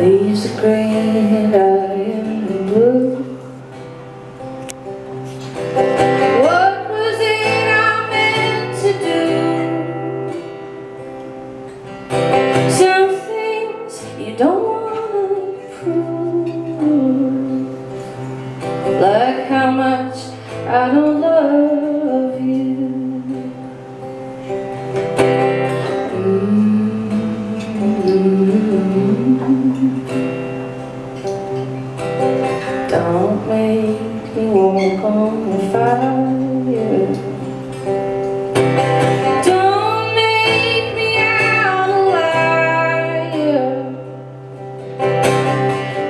She's the green, and I am the blue What was it I meant to do? Some things you don't wanna prove Like how much I don't love you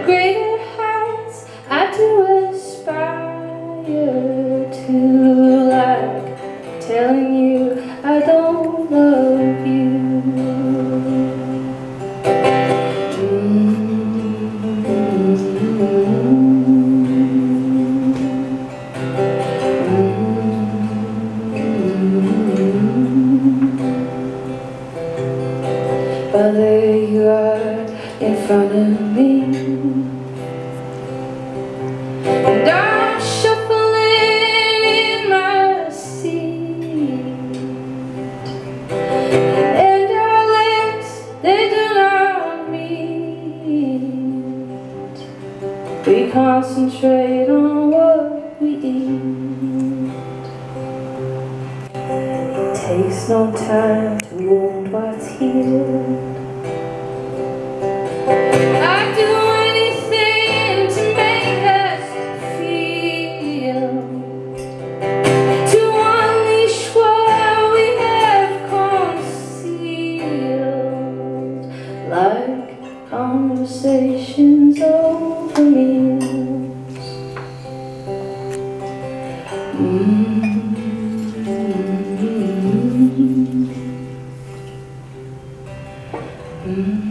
Greater heights I do aspire to Like telling you I don't in front of me. And I'm shuffling in my seat. And our legs, they do not meet. We concentrate on what we eat. It takes no time to wound what's healed Like conversations over meals Mm. Mm.